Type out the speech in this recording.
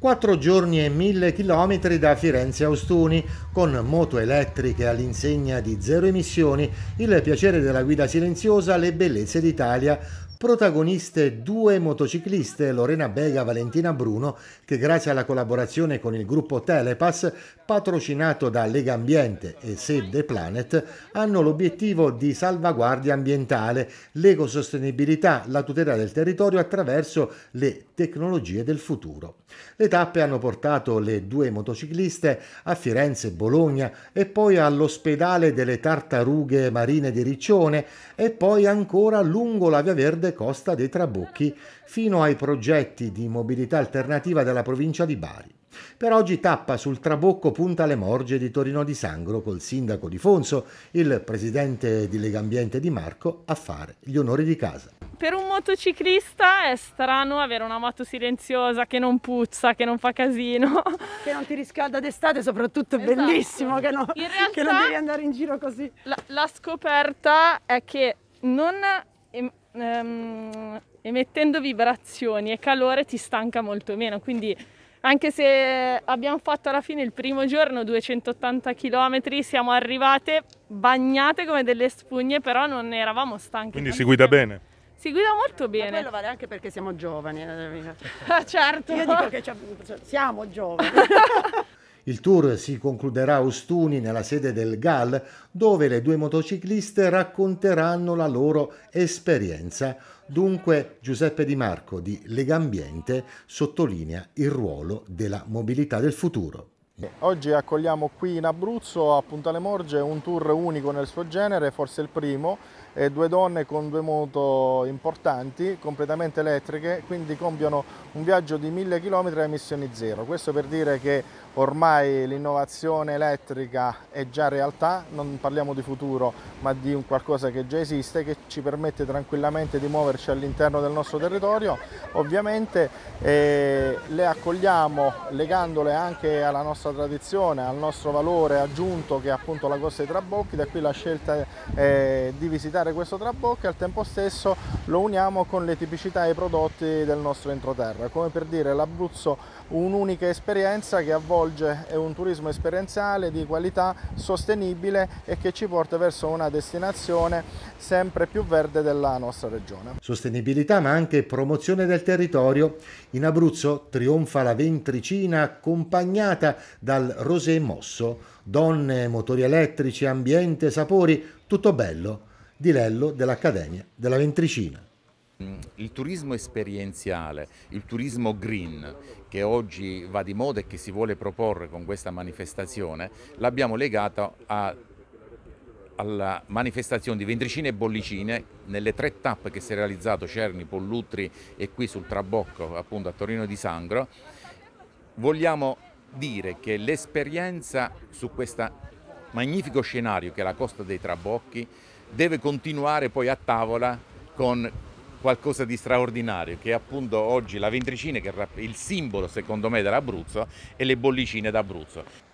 Quattro giorni e mille chilometri da Firenze a Ostuni, con moto elettriche all'insegna di zero emissioni, il piacere della guida silenziosa, le bellezze d'Italia, Protagoniste due motocicliste, Lorena Bega e Valentina Bruno, che grazie alla collaborazione con il gruppo Telepass, patrocinato da Lega Ambiente e Save the Planet, hanno l'obiettivo di salvaguardia ambientale, l'ecosostenibilità, la tutela del territorio attraverso le tecnologie del futuro. Le tappe hanno portato le due motocicliste a Firenze, Bologna e poi all'ospedale delle tartarughe marine di Riccione e poi ancora lungo la Via Verde verde Costa dei Trabocchi fino ai progetti di mobilità alternativa della provincia di Bari. Per oggi tappa sul Trabocco Punta Le Morge di Torino di Sangro col sindaco di Fonso, il presidente di Lega Ambiente di Marco, a fare gli onori di casa. Per un motociclista è strano avere una moto silenziosa che non puzza, che non fa casino. Che non ti riscalda d'estate, soprattutto è esatto. bellissimo, che, no, realtà, che, non devi andare in giro così. La, la scoperta è che non ehm, emettendo vibrazioni e calore ti stanca molto meno, quindi anche se abbiamo fatto alla fine il primo giorno 280 km, siamo arrivate bagnate come delle spugne, però non eravamo stanche. Quindi si guida bene? Si guida molto bene. Ma quello vale anche perché siamo giovani. Certo. Io dico che siamo giovani. Il tour si concluderà a Ostuni nella sede del GAL dove le due motocicliste racconteranno la loro esperienza. Dunque Giuseppe Di Marco di Legambiente sottolinea il ruolo della mobilità del futuro. Oggi accogliamo qui in Abruzzo a Punta Le Morge un tour unico nel suo genere, forse il primo, e due donne con due moto importanti, completamente elettriche, quindi compiono un viaggio di mille chilometri a emissioni zero. Questo per dire che ormai l'innovazione elettrica è già realtà, non parliamo di futuro ma di un qualcosa che già esiste che ci permette tranquillamente di muoverci all'interno del nostro territorio. Ovviamente eh, le accogliamo legandole anche alla nostra tradizione, al nostro valore aggiunto che è appunto la Costa dei Trabocchi, da qui la scelta eh, di visitare questo Trabocchi e al tempo stesso lo uniamo con le tipicità e i prodotti del nostro entroterra, come per dire l'Abruzzo un'unica esperienza che avvolge un turismo esperienziale di qualità sostenibile e che ci porta verso una destinazione sempre più verde della nostra regione. Sostenibilità ma anche promozione del territorio. In Abruzzo trionfa la ventricina accompagnata dal rosé mosso. Donne, motori elettrici, ambiente, sapori, tutto bello. Di Lello dell'Accademia della Ventricina. Il turismo esperienziale, il turismo green che oggi va di moda e che si vuole proporre con questa manifestazione, l'abbiamo legato a, alla manifestazione di Ventricine e Bollicine nelle tre tappe che si è realizzato Cerni, Pollutri e qui sul Trabocco appunto a Torino di Sangro. Vogliamo dire che l'esperienza su questo magnifico scenario che è la Costa dei Trabocchi deve continuare poi a tavola con qualcosa di straordinario che è appunto oggi la ventricina che è il simbolo secondo me dell'Abruzzo e le bollicine d'Abruzzo.